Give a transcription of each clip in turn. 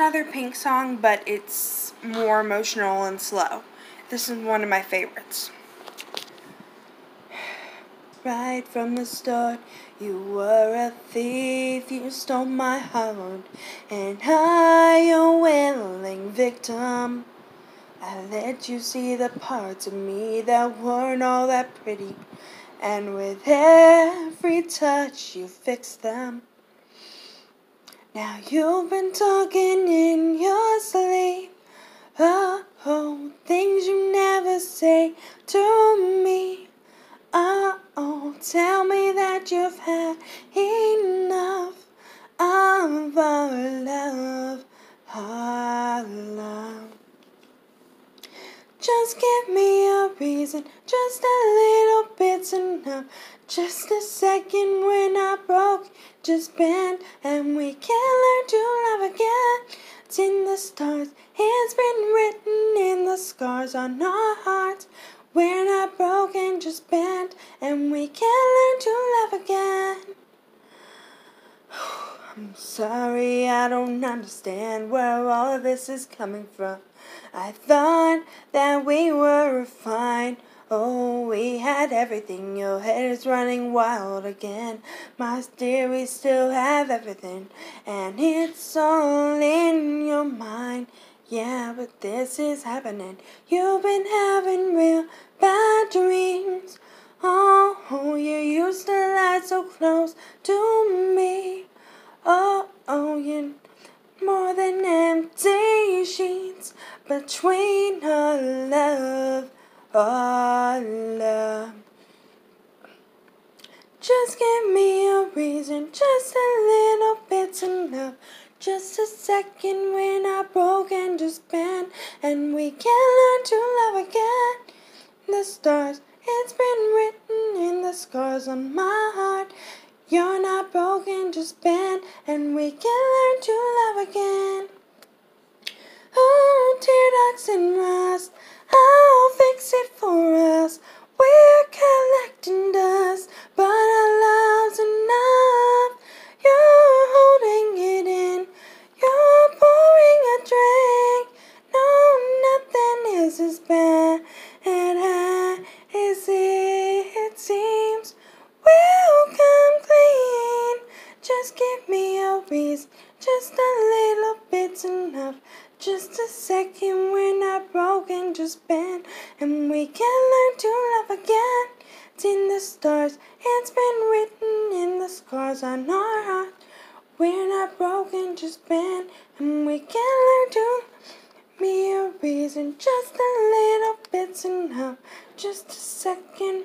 another Pink song, but it's more emotional and slow. This is one of my favorites. Right from the start, you were a thief, you stole my heart, and I, a willing victim. I let you see the parts of me that weren't all that pretty, and with every touch you fixed them. Now you've been talking in your sleep, oh, oh things you never say to me. Oh, tell me that you've had enough of our love, our love. Just give me reason, just a little bit's enough. Just a second when I broke, just bend, and we can learn to love again. It's in the stars, it's been written in the scars on our hearts. We're not broken, just bent, and we can learn to love again. I'm sorry, I don't understand where all of this is coming from. I thought that we were fine. We had everything. Your head is running wild again. My dear, we still have everything. And it's all in your mind. Yeah, but this is happening. You've been having real bad dreams. Oh, you used to lie so close to me. Oh, oh, you more than empty sheets between Just give me a reason, just a little bit's enough. Just a second when I broke and just bent, and we can learn to love again. The stars, it's been written in the scars on my heart. You're not broken, just bent, and we can learn to love again. Oh, tear ducts and rust, I'll fix it for Just a little bit's enough. Just a second, we're not broken, just bent, and we can learn to love again. It's in the stars, it's been written in the scars on our heart. We're not broken, just bent, and we can learn to be a reason. Just a little bit's enough. Just a second,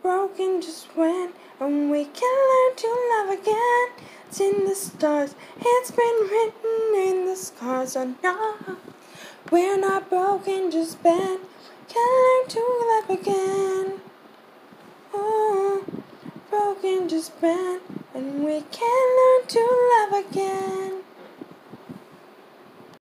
broken just when, and we can learn to love again. It's in the stars, it's been written in the scars on our. We're not broken, just bent. Can learn to love again. Oh, broken, just bent, and we can learn to love again.